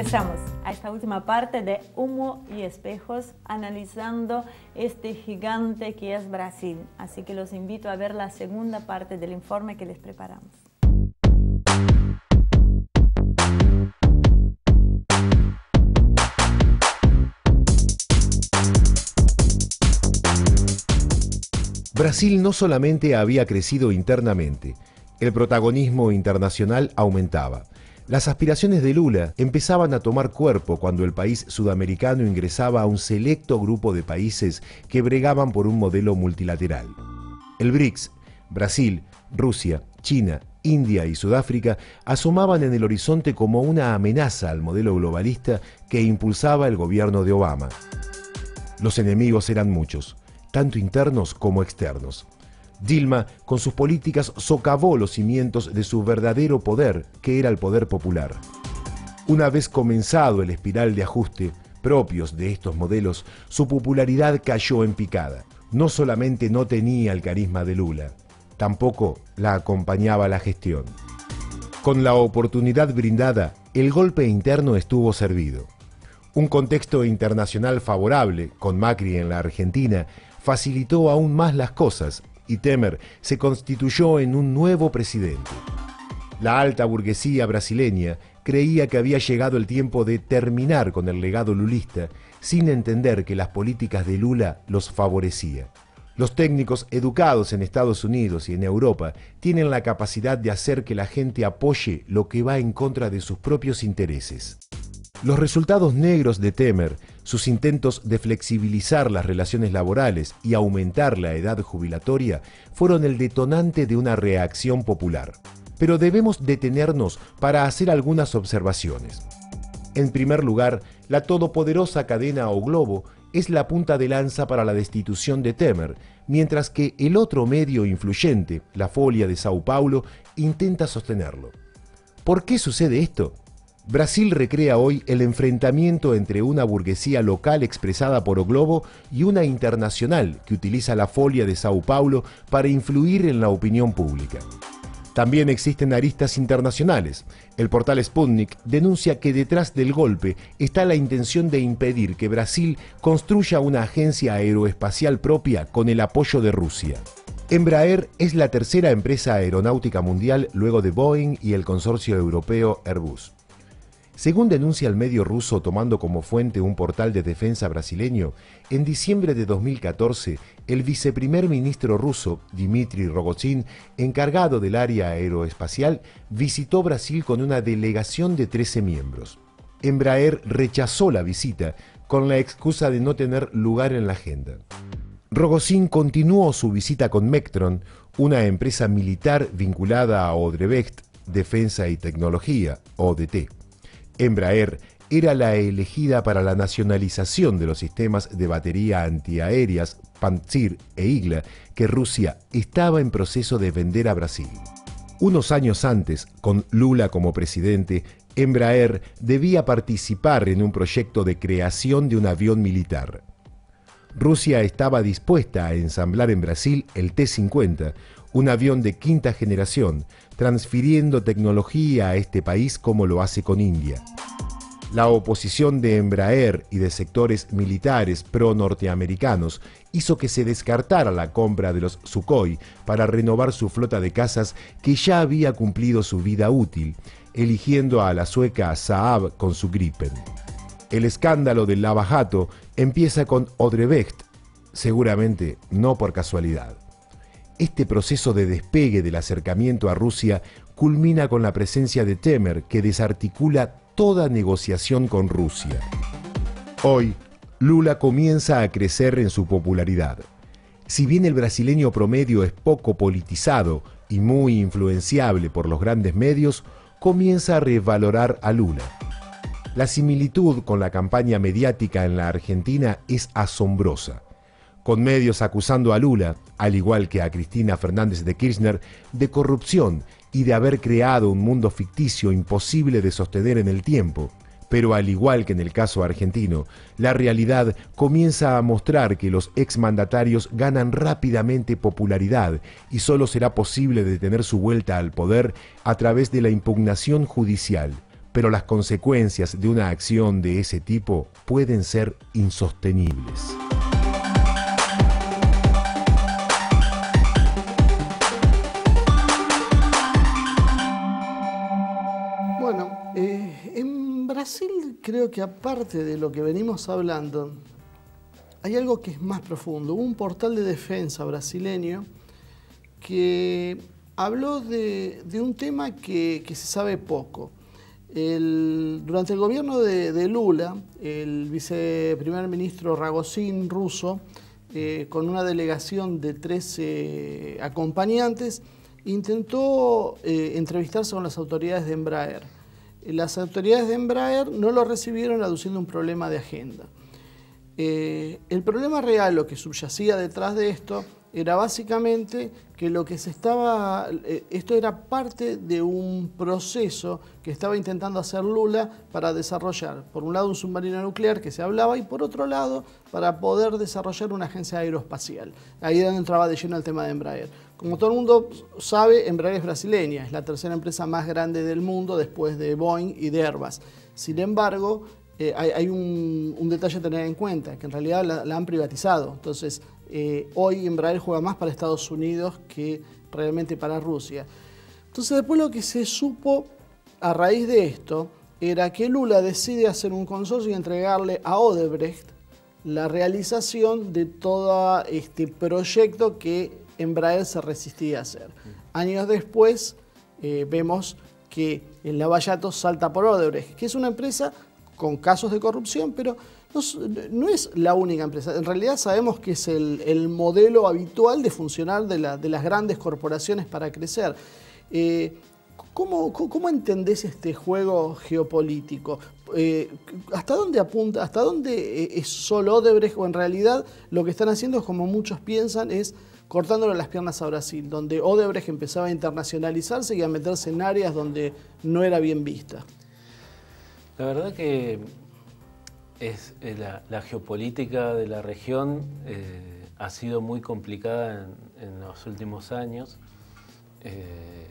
Regresamos a esta última parte de Humo y Espejos, analizando este gigante que es Brasil. Así que los invito a ver la segunda parte del informe que les preparamos. Brasil no solamente había crecido internamente, el protagonismo internacional aumentaba. Las aspiraciones de Lula empezaban a tomar cuerpo cuando el país sudamericano ingresaba a un selecto grupo de países que bregaban por un modelo multilateral. El BRICS, Brasil, Rusia, China, India y Sudáfrica asomaban en el horizonte como una amenaza al modelo globalista que impulsaba el gobierno de Obama. Los enemigos eran muchos, tanto internos como externos. Dilma, con sus políticas, socavó los cimientos de su verdadero poder, que era el poder popular. Una vez comenzado el espiral de ajuste propios de estos modelos, su popularidad cayó en picada. No solamente no tenía el carisma de Lula, tampoco la acompañaba la gestión. Con la oportunidad brindada, el golpe interno estuvo servido. Un contexto internacional favorable, con Macri en la Argentina, facilitó aún más las cosas y Temer se constituyó en un nuevo presidente. La alta burguesía brasileña creía que había llegado el tiempo de terminar con el legado lulista sin entender que las políticas de Lula los favorecía. Los técnicos educados en Estados Unidos y en Europa tienen la capacidad de hacer que la gente apoye lo que va en contra de sus propios intereses. Los resultados negros de Temer, sus intentos de flexibilizar las relaciones laborales y aumentar la edad jubilatoria, fueron el detonante de una reacción popular. Pero debemos detenernos para hacer algunas observaciones. En primer lugar, la todopoderosa cadena o globo es la punta de lanza para la destitución de Temer, mientras que el otro medio influyente, la Folia de Sao Paulo, intenta sostenerlo. ¿Por qué sucede esto? Brasil recrea hoy el enfrentamiento entre una burguesía local expresada por O Globo y una internacional que utiliza la folia de Sao Paulo para influir en la opinión pública. También existen aristas internacionales. El portal Sputnik denuncia que detrás del golpe está la intención de impedir que Brasil construya una agencia aeroespacial propia con el apoyo de Rusia. Embraer es la tercera empresa aeronáutica mundial luego de Boeing y el consorcio europeo Airbus. Según denuncia el medio ruso tomando como fuente un portal de defensa brasileño, en diciembre de 2014, el viceprimer ministro ruso, Dmitry Rogozin, encargado del área aeroespacial, visitó Brasil con una delegación de 13 miembros. Embraer rechazó la visita con la excusa de no tener lugar en la agenda. Rogozin continuó su visita con Mectron, una empresa militar vinculada a Odebrecht Defensa y Tecnología, ODT. Embraer era la elegida para la nacionalización de los sistemas de batería antiaéreas Pantsir e Igla que Rusia estaba en proceso de vender a Brasil. Unos años antes, con Lula como presidente, Embraer debía participar en un proyecto de creación de un avión militar. Rusia estaba dispuesta a ensamblar en Brasil el T-50, un avión de quinta generación, transfiriendo tecnología a este país como lo hace con India. La oposición de Embraer y de sectores militares pro-norteamericanos hizo que se descartara la compra de los Sukhoi para renovar su flota de cazas que ya había cumplido su vida útil, eligiendo a la sueca Saab con su Gripen. El escándalo del lavajato empieza con Odebrecht, seguramente no por casualidad. Este proceso de despegue del acercamiento a Rusia culmina con la presencia de Temer, que desarticula toda negociación con Rusia. Hoy, Lula comienza a crecer en su popularidad. Si bien el brasileño promedio es poco politizado y muy influenciable por los grandes medios, comienza a revalorar a Lula. La similitud con la campaña mediática en la Argentina es asombrosa con medios acusando a Lula, al igual que a Cristina Fernández de Kirchner, de corrupción y de haber creado un mundo ficticio imposible de sostener en el tiempo. Pero al igual que en el caso argentino, la realidad comienza a mostrar que los exmandatarios ganan rápidamente popularidad y solo será posible detener su vuelta al poder a través de la impugnación judicial, pero las consecuencias de una acción de ese tipo pueden ser insostenibles. Brasil creo que aparte de lo que venimos hablando, hay algo que es más profundo. Hubo un portal de defensa brasileño que habló de, un tema que, se sabe poco. durante el gobierno de, Lula, el viceprimer ministro Ragozín ruso, eh, con una delegación de 13 acompañantes, intentó eh, entrevistarse con las autoridades de Embraer. Las autoridades de Embraer no lo recibieron aduciendo un problema de agenda. Eh, el problema real, lo que subyacía detrás de esto, era básicamente que lo que se estaba, eh, esto era parte de un proceso que estaba intentando hacer Lula para desarrollar, por un lado, un submarino nuclear que se hablaba y por otro lado, para poder desarrollar una agencia aeroespacial. Ahí donde entraba de lleno el tema de Embraer. Como todo el mundo sabe, Embraer es brasileña, es la tercera empresa más grande del mundo después de Boeing y de Airbus. Sin embargo, eh, hay, un, detalle a tener en cuenta, que en realidad la, han privatizado. Entonces, eh, hoy Embraer juega más para Estados Unidos que realmente para Rusia. Entonces, después lo que se supo a raíz de esto era que Lula decide hacer un consorcio y entregarle a Odebrecht la realización de todo este proyecto que Embraer se resistía a hacer. Años después eh, vemos que el Lavallato salta por Odebrecht, que es una empresa con casos de corrupción, pero no, es la única empresa. En realidad sabemos que es el, modelo habitual de funcionar de, las grandes corporaciones para crecer. Eh, ¿cómo, entendés este juego geopolítico? Eh, ¿Hasta dónde apunta? ¿Hasta dónde es solo Odebrecht? O en realidad lo que están haciendo, como muchos piensan, es cortándole las piernas a Brasil, donde Odebrecht empezaba a internacionalizarse y a meterse en áreas donde no era bien vista. La verdad que es, eh, la, geopolítica de la región eh, ha sido muy complicada en, los últimos años. Eh,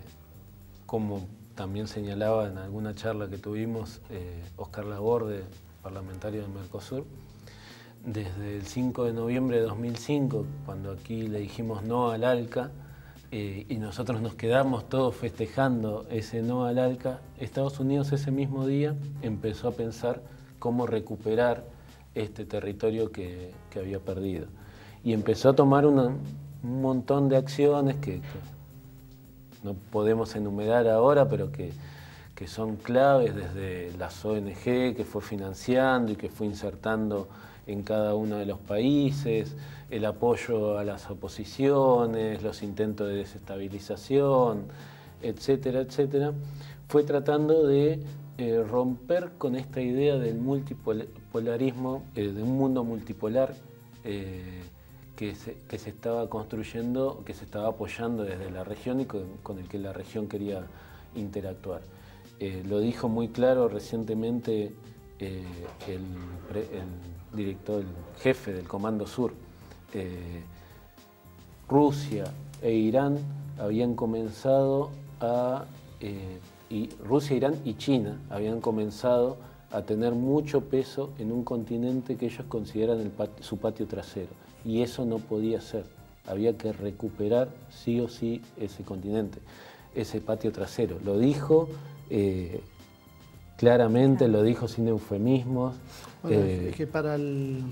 como también señalaba en alguna charla que tuvimos Oscar Laborde, parlamentario de Mercosur, desde el 5 de noviembre de 2005, cuando aquí le dijimos no al ALCA, eh, y nosotros nos quedamos todos festejando ese no al ALCA, Estados Unidos ese mismo día empezó a pensar cómo recuperar este territorio que, había perdido. Y empezó a tomar un montón de acciones que, no podemos enumerar ahora, pero que, que son claves desde las ONG que fue financiando y que fue insertando en cada uno de los países, el apoyo a las oposiciones, los intentos de desestabilización, etcétera, etcétera, fue tratando de eh, romper con esta idea del multipolarismo, eh, de un mundo multipolar eh, que, se, estaba construyendo, que se estaba apoyando desde la región y con, el que la región quería interactuar. lo dijo muy claro recientemente el, el director, el jefe del Comando Sur, eh, Rusia e Irán habían comenzado a, eh, y Rusia, Irán y China habían comenzado a tener mucho peso en un continente que ellos consideran su patio trasero. Y eso no podía ser. Había que recuperar sí o sí ese continente, ese patio trasero. Lo dijo eh, claramente, lo dijo sin eufemismos. es que para el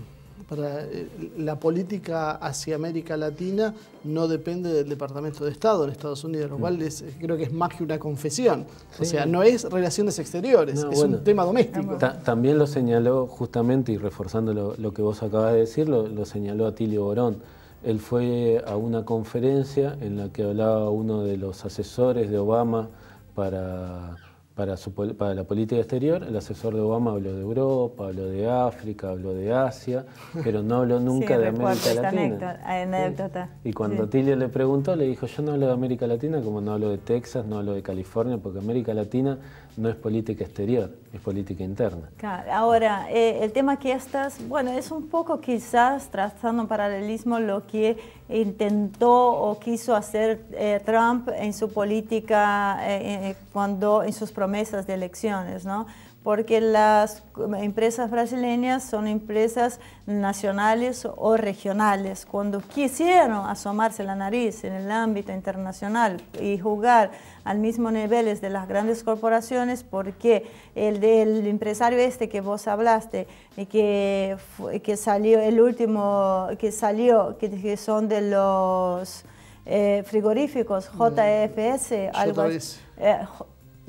para eh, la política hacia América Latina no depende del Departamento de Estado en Estados Unidos, lo mm. cual creo que es más que una confesión. O sea, no es relaciones exteriores, es un tema doméstico. también lo señaló justamente, y reforzando lo, que vos acabas de decir, lo, lo señaló Atilio Borón. Él fue a una conferencia en la que hablaba uno de los asesores de Obama para para, para la política exterior, el asesor de Obama habló de Europa, habló de África, habló de Asia, pero no habló nunca de América Latina. Anécdota. Y cuando Tilio le preguntó, le dijo, yo no hablo de América Latina como no hablo de Texas, no hablo de California, porque América Latina no es política exterior, es política interna. Ahora, eh, el tema que estás, bueno, es un poco quizás trazando un paralelismo lo que intentó o quiso hacer eh, Trump en su política, eh, cuando, en sus promesas de elecciones, ¿no? Porque las empresas brasileñas son empresas nacionales o regionales. Cuando quisieron asomarse la nariz en el ámbito internacional y jugar al mismo nivel de las grandes corporaciones, porque el del empresario este que vos hablaste y que, que salió, el último que salió, que, son de los eh, frigoríficos, JFS, algo JBS. Eh,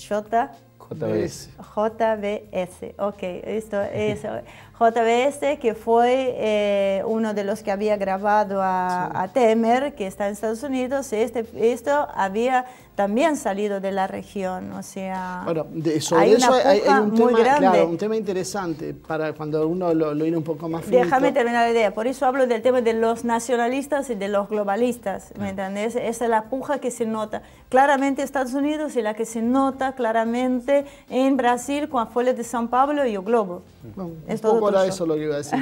J JBS. JBS, ok, esto es JBS, que fue eh, uno de los que había grabado a, Temer, que está en Estados Unidos, este, esto había también salido de la región, o sea, bueno, sobre hay eso hay, un, muy tema, grande. Claro, un tema interesante para cuando uno lo, lo un poco más finito. Déjame terminar la idea, por eso hablo del tema de los nacionalistas y de los globalistas, ¿me entiendes? Esa es la puja que se nota claramente en Estados Unidos y la que se nota claramente en Brasil con Folha de São Paulo y o Globo. Bueno, es un poco era eso lo que iba a decir.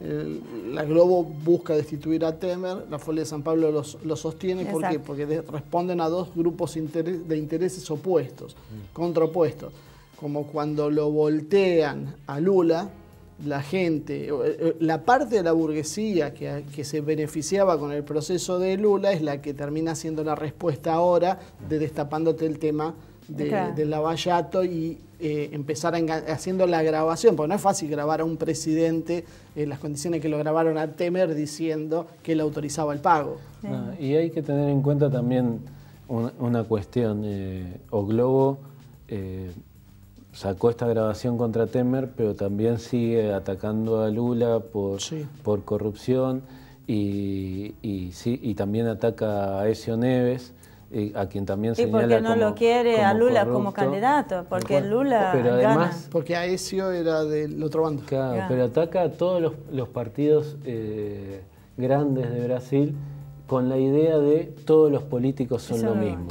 la Globo busca destituir a Temer, la Folha de São Paulo lo, sostiene, ¿por qué? Porque responden a dos grupos de intereses opuestos, contrapuestos, como cuando lo voltean a Lula, la gente, eh, la parte de la burguesía que, que, se beneficiaba con el proceso de Lula es la que termina siendo la respuesta ahora de destapándote el tema del lavallato y eh, empezar haciendo la grabación, porque no es fácil grabar a un presidente en las condiciones que lo grabaron a Temer diciendo que él autorizaba el pago. Ah, y hay que tener en cuenta también una, cuestión. Eh, o Globo eh, sacó esta grabación contra Temer, pero también sigue atacando a Lula por, por corrupción y, y, también ataca a Ezio Neves. Eh, a quien también sí, señala porque no lo quiere a Lula como candidato, porque Lula pero además, Porque a Ezio era del otro bando. Claro, pero ataca a todos los, los partidos grandes de Brasil con la idea de todos los políticos son lo mismo.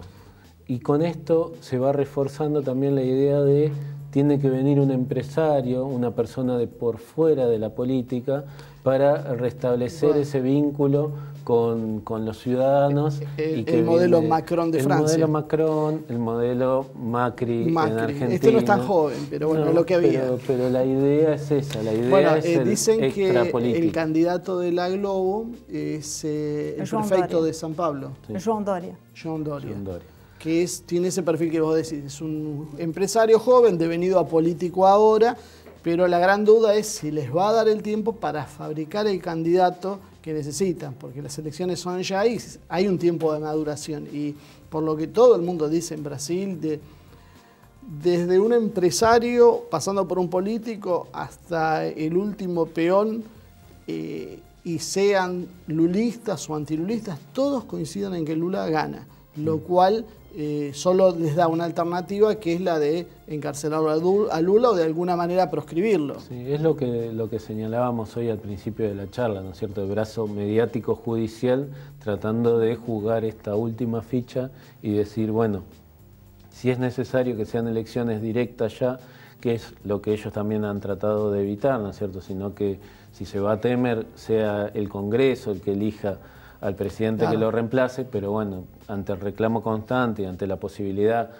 Y con esto se va reforzando también la idea de tiene que venir un empresario, una persona de por fuera de la política, para restablecer ese vínculo con, los ciudadanos. El, y que el modelo Macron de Francia. El modelo Macron, el modelo Macri, en Argentina. Este no es tan joven, pero bueno, es lo que había. Pero, la idea es esa, la idea bueno, es eh, dicen que el candidato de la Globo es eh, el prefecto de San Pablo. Joan Doria. Joan Doria. Que es, tiene ese perfil que vos decís, es un empresario joven, devenido a político ahora, pero la gran duda es si les va a dar el tiempo para fabricar el candidato que necesitan, porque las elecciones son ya y hay un tiempo de maduración. Y por lo que todo el mundo dice en Brasil, de, desde un empresario, pasando por un político, hasta el último peón, eh, y sean lulistas o antilulistas, todos coinciden en que Lula gana, lo cual eh, solo les da una alternativa que es la de encarcelarlo a Lula o de alguna manera proscribirlo. Sí, es lo que, lo que señalábamos hoy al principio de la charla, ¿no es cierto? El brazo mediático judicial tratando de jugar esta última ficha y decir, bueno, si es necesario que sean elecciones directas ya, que es lo que ellos también han tratado de evitar, ¿no es cierto? Sino que si se va a temer, sea el Congreso el que elija al presidente que lo reemplace, pero bueno, ante el reclamo constante y ante la posibilidad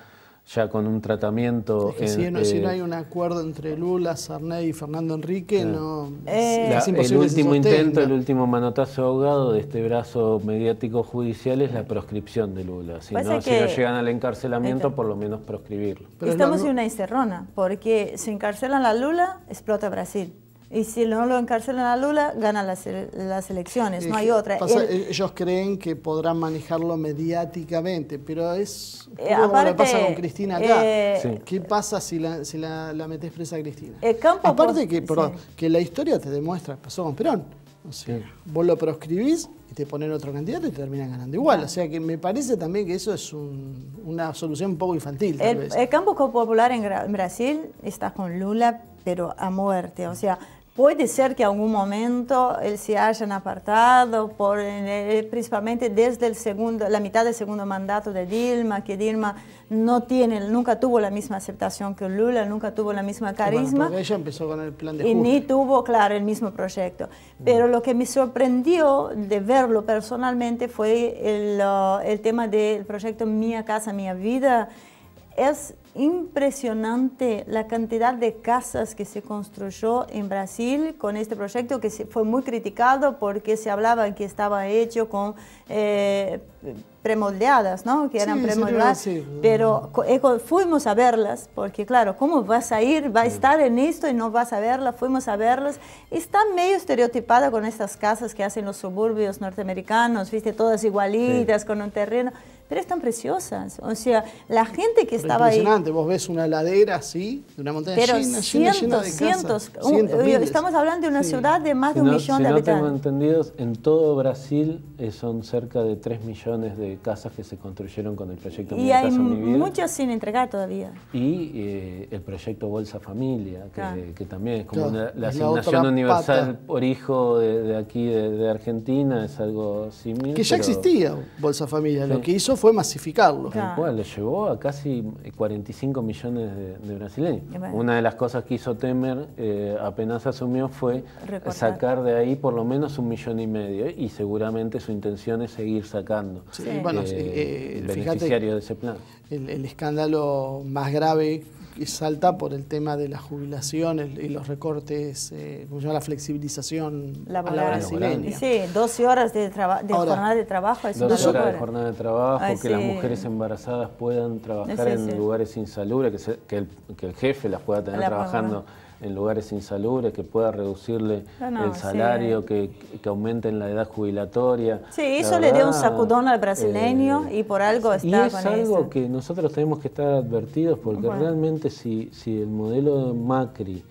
ya con un tratamiento... Es que si, no, si, no, hay un acuerdo entre Lula, Sarney y Fernando Enrique, no, eh, El último intento, el último manotazo ahogado de este brazo mediático judicial es la proscripción de Lula. Si no, si no llegan al encarcelamiento, por lo menos proscribirlo. Estamos en una encerrona, porque si encarcelan a Lula, explota Brasil. Y si no lo encarcelan a Lula, ganan las, las elecciones, no hay otra. ellos creen que podrán manejarlo mediáticamente, pero es eh, como lo pasa con Cristina acá. Eh, ¿Qué pasa si la, si la, la metes presa a Cristina? aparte que, perdón, que la historia te demuestra, pasó con Perón. O sea, vos lo proscribís y te ponen otro candidato y te terminan ganando igual. O sea que me parece también que eso es una solución un poco infantil. el, el campo popular en Brasil está con Lula, pero a muerte. O sea, Puede ser que en algún momento él se hayan apartado, por, eh, principalmente desde el segundo, la mitad del segundo mandato de Dilma, que Dilma no tiene, nunca tuvo la misma aceptación que Lula, nunca tuvo la misma carisma. ella empezó con el plan de Y ni tuvo, claro, el mismo proyecto. Pero lo que me sorprendió de verlo personalmente fue el, el tema del proyecto Mía Casa, Mía Vida. Es impresionante la cantidad de casas que se construyó en Brasil con este proyecto que fue muy criticado porque se hablaba que estaba hecho con eh, premoldeadas, ¿no? Que eran premoldeadas. Pero fuimos a verlas porque, claro, ¿cómo vas a ir? Va a estar en esto y no vas a verlas. Fuimos a verlas. Están medio estereotipadas con estas casas que hacen los suburbios norteamericanos, viste, todas igualitas, con un terreno pero están preciosas. O sea, la gente que estaba ahí... Impresionante, vos ves una ladera así, de una montaña pero llena, cientos, llena, de cientos, Estamos hablando de una ciudad de más de un millón de habitantes. tengo entendido, en todo Brasil eh, son cerca de 3 millones de casas que se construyeron con el proyecto Y hay muchas sin entregar todavía. Y eh, el proyecto Bolsa Familia, que, también es como la asignación universal por hijo de, aquí, de, Argentina, es algo similar. Que ya existía Bolsa Familia, lo que hizo fue masificarlo. Tal cual, le llevó a casi 45 millones de, brasileños. Una de las cosas que hizo Temer eh, apenas asumió fue sacar de ahí por lo menos un millón y medio y seguramente su intención es seguir sacando sí, bueno, eh, beneficiario de ese plan. el, escándalo más grave salta por el tema de la jubilación y los recortes, eh, como se llama la flexibilización laboral. Sí, 12 horas de, jornada de trabajo. Es 12 horas de jornada de trabajo, que las mujeres embarazadas puedan trabajar en lugares insalubres, que, que, el, que, el, jefe las pueda tener trabajando en lugares insalubres, que pueda reducirle el salario, que, que aumenten la edad jubilatoria. Sí, eso le dio un sacudón al brasileño eh, y por algo está y es algo que nosotros tenemos que estar advertidos porque realmente si, si el modelo de Macri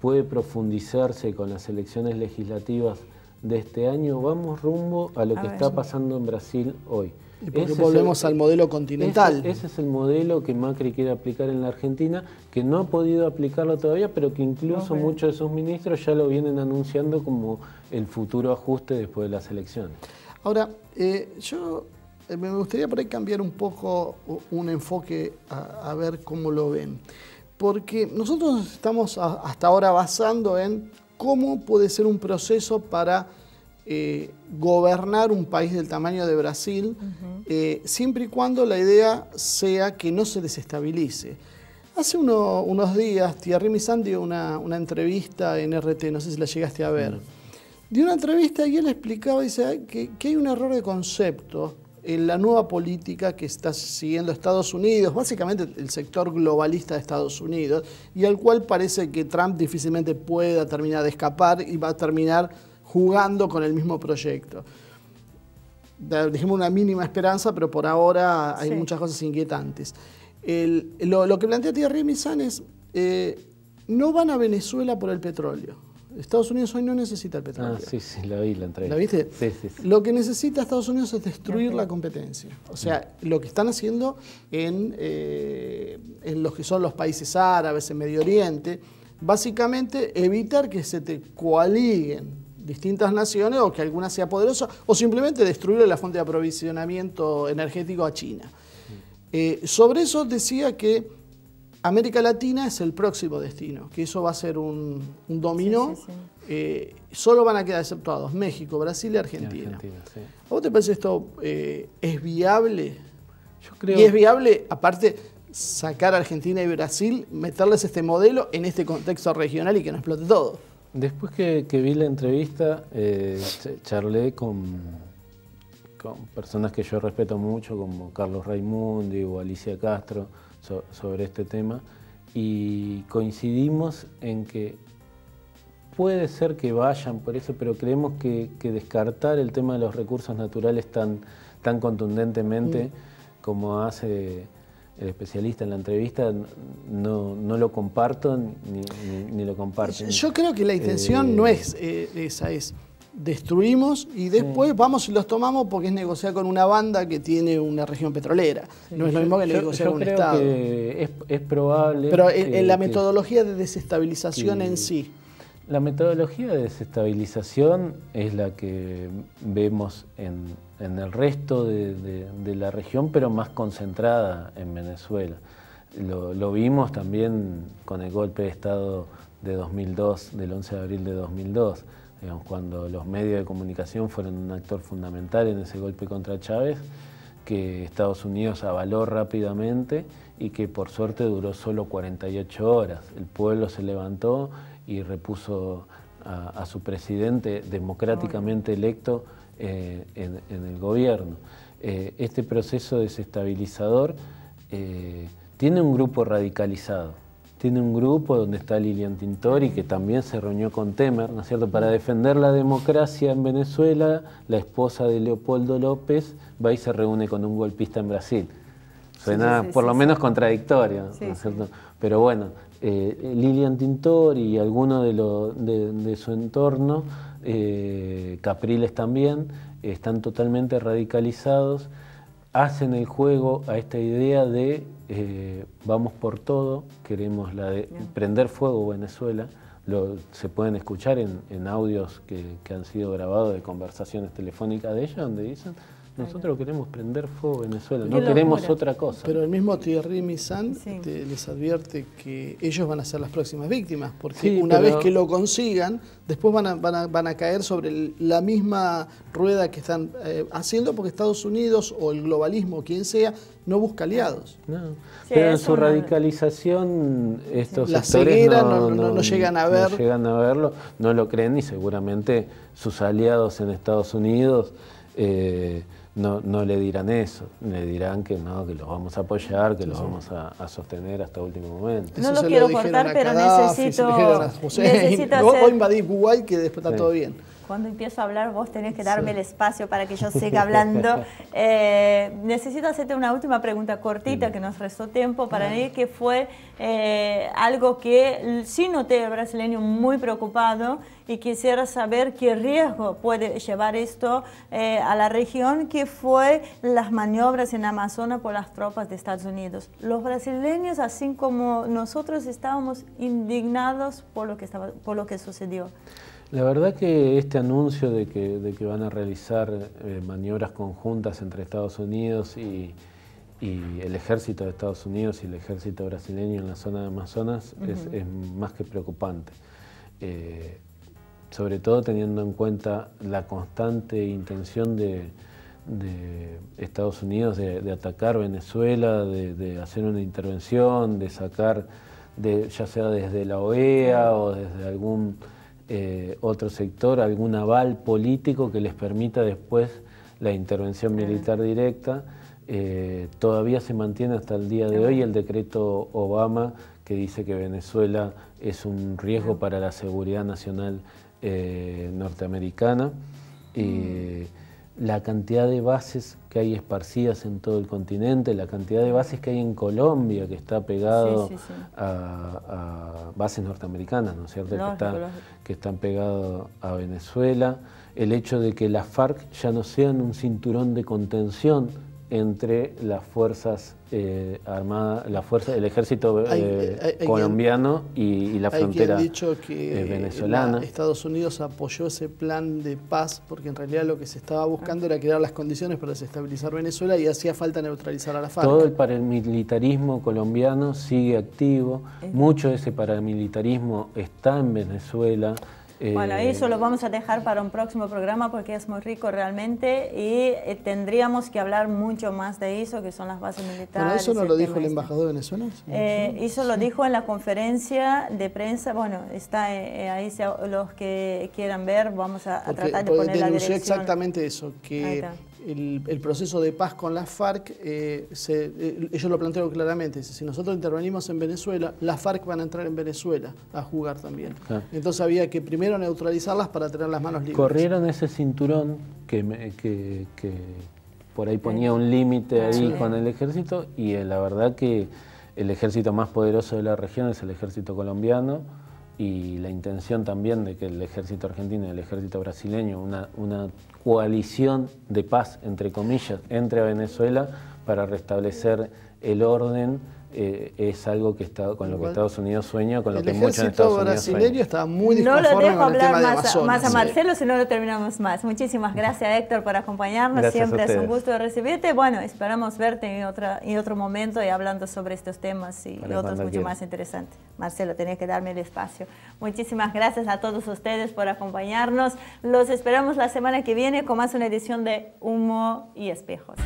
puede profundizarse con las elecciones legislativas de este año, vamos rumbo a lo que está pasando en Brasil hoy. Y porque volvemos al modelo continental. Ese, es el modelo que Macri quiere aplicar en la Argentina, que no ha podido aplicarlo todavía, pero que incluso muchos de sus ministros ya lo vienen anunciando como el futuro ajuste después de las elecciones. Ahora, eh, yo eh, me gustaría por ahí cambiar un poco un enfoque a, ver cómo lo ven. Porque nosotros nos estamos hasta ahora basando en cómo puede ser un proceso para eh, gobernar un país del tamaño de Brasil, eh, siempre y cuando la idea sea que no se desestabilice. Hace unos días Thierry Missan dio una, entrevista en RT, no sé si la llegaste a ver. Dio una entrevista y él explicaba dice, que, que hay un error de concepto en la nueva política que está siguiendo Estados Unidos, básicamente el sector globalista de Estados Unidos, y al cual parece que Trump difícilmente pueda terminar de escapar y va a terminar jugando con el mismo proyecto. Dijimos una mínima esperanza, pero por ahora hay muchas cosas inquietantes. lo, que plantea Thierry Missan es, eh, no van a Venezuela por el petróleo. Estados Unidos hoy no necesita el petróleo. Ah, sí, sí, la vi, la entrevista. ¿La viste? Sí, sí, sí. Lo que necesita Estados Unidos es destruir la competencia. O sea, lo que están haciendo en, eh, en los que son los países árabes, en Medio Oriente, básicamente evitar que se te coaliguen distintas naciones o que alguna sea poderosa o simplemente destruir la fuente de aprovisionamiento energético a China. Eh, sobre eso decía que América Latina es el próximo destino, que eso va a ser un, dominó. Eh, solo van a quedar exceptuados México, Brasil y Argentina. ¿A vos te parece esto eh, es viable? Yo creo... Y es viable, aparte, sacar a Argentina y Brasil, meterles este modelo en este contexto regional y que no explote todo. Después que, vi la entrevista, eh, charlé con, con, personas que yo respeto mucho, como Carlos Raimundi o Alicia Castro, sobre este tema, y coincidimos en que puede ser que vayan por eso, pero creemos que, descartar el tema de los recursos naturales tan, tan contundentemente mm. como hace el especialista en la entrevista, no, no lo comparto ni, lo comparto. Yo creo que la intención no eh, es eh, esa, es destruimos y después vamos y los tomamos porque es negociar con una banda que tiene una región petrolera. no es lo mismo que negociar con un Estado. Que es, es, probable. Pero en, la metodología de desestabilización en sí. La metodología de desestabilización es la que vemos en, el resto de, la región, pero más concentrada en Venezuela. Lo, vimos también con el golpe de Estado de 2002, del 11 de abril de 2002, cuando los medios de comunicación fueron un actor fundamental en ese golpe contra Chávez, que Estados Unidos avaló rápidamente y que por suerte duró solo 48 horas. El pueblo se levantó y repuso a, su presidente democráticamente electo eh, en, el gobierno. Eh, este proceso desestabilizador eh, tiene un grupo radicalizado, tiene un grupo donde está Lilian Tintori, que también se reunió con Temer, ¿no es cierto?, para defender la democracia en Venezuela, la esposa de Leopoldo López va y se reúne con un golpista en Brasil. Suena por lo menos contradictorio, ¿no es cierto? Pero bueno, eh, Lilian Tintor y algunos de, su entorno, eh, Capriles también, están totalmente radicalizados, hacen el juego a esta idea de eh, vamos por todo, queremos la de prender fuego Venezuela, se pueden escuchar en, audios que, que, han sido grabados de conversaciones telefónicas de ella, donde dicen nosotros queremos prender fuego Venezuela, no queremos otra cosa. Pero el mismo Thierry Missan les advierte que ellos van a ser las próximas víctimas, porque una vez que lo consigan, después van a, van a, caer sobre la misma rueda que están eh, haciendo, porque Estados Unidos o el globalismo, quien sea, no busca aliados. pero en su radicalización estos la sectores no, llegan a ver. No llegan a verlo, no lo creen y seguramente sus aliados en Estados Unidos... Eh, no, no le dirán eso, le dirán que no, que los vamos a apoyar, que los vamos a, sostener hasta último momento. No lo quiero cortar, pero necesito, necesito hacer... Voy a invadir Kuwait que después está todo bien cuando empiezo a hablar vos tenés que darme el espacio para que yo siga hablando. Eh, necesito hacerte una última pregunta cortita que nos restó tiempo para mí, que fue eh, algo que sí noté el brasileño muy preocupado y quisiera saber qué riesgo puede llevar esto eh, a la región, que fue las maniobras en Amazonas por las tropas de Estados Unidos. Los brasileños, así como nosotros, estábamos indignados por lo que, estaba, por lo que sucedió. La verdad que este anuncio de que, de que van a realizar eh, maniobras conjuntas entre Estados Unidos y, el ejército de Estados Unidos y el ejército brasileño en la zona de Amazonas es, más que preocupante. Eh, sobre todo teniendo en cuenta la constante intención de, Estados Unidos de, atacar Venezuela, de, hacer una intervención, de sacar, ya sea desde la OEA o desde algún eh, otro sector, algún aval político que les permita después la intervención militar directa. Eh, todavía se mantiene hasta el día de hoy el decreto Obama que dice que Venezuela es un riesgo para la seguridad nacional eh, norteamericana. Mm la cantidad de bases que hay esparcidas en todo el continente, la cantidad de bases que hay en Colombia, que está pegado A, bases norteamericanas, ¿no es cierto? que, están pegados a Venezuela, el hecho de que las FARC ya no sean un cinturón de contención entre las fuerzas eh, armadas, la fuerza, el ejército eh, colombiano y, la frontera hay dicho que eh, venezolana. Estados Unidos apoyó ese plan de paz porque en realidad lo que se estaba buscando era crear las condiciones para desestabilizar Venezuela y hacía falta neutralizar a la FARC. Todo el paramilitarismo colombiano sigue activo, mucho de ese paramilitarismo está en Venezuela. Bueno, eh, eso lo vamos a dejar para un próximo programa porque es muy rico realmente y eh, tendríamos que hablar mucho más de eso, que son las bases militares. Bueno, ¿eso no lo dijo el embajador de Venezuela? Eh, eso lo dijo en la conferencia de prensa, bueno, está ahí los que quieran ver, vamos a, tratar de poner la dirección. exactamente eso, que el, proceso de paz con las FARC, eh, eh, ellos lo plantearon claramente, si nosotros intervenimos en Venezuela, las FARC van a entrar en Venezuela a jugar también. Entonces había que primero neutralizarlas para tener las manos libres. Corrieron ese cinturón que, que, por ahí ponía un límite ahí con el ejército y eh, la verdad que el ejército más poderoso de la región es el ejército colombiano y la intención también de que el ejército argentino y el ejército brasileño, una, una coalición de paz, entre comillas, entre a Venezuela para restablecer el orden eh, es algo que está, con lo que Estados Unidos sueña, con lo que muchos en Estados Unidos brasileño está muy No lo dejo hablar más, a, más a Marcelo, si no lo terminamos más. Muchísimas gracias, Héctor, por acompañarnos. Siempre es un gusto recibirte. Bueno, esperamos verte en, otra, en otro momento y hablando sobre estos temas y, otros mucho más interesantes. Marcelo, tenés que darme el espacio. Muchísimas gracias a todos ustedes por acompañarnos. Los esperamos la semana que viene con más una edición de Humo y Espejos.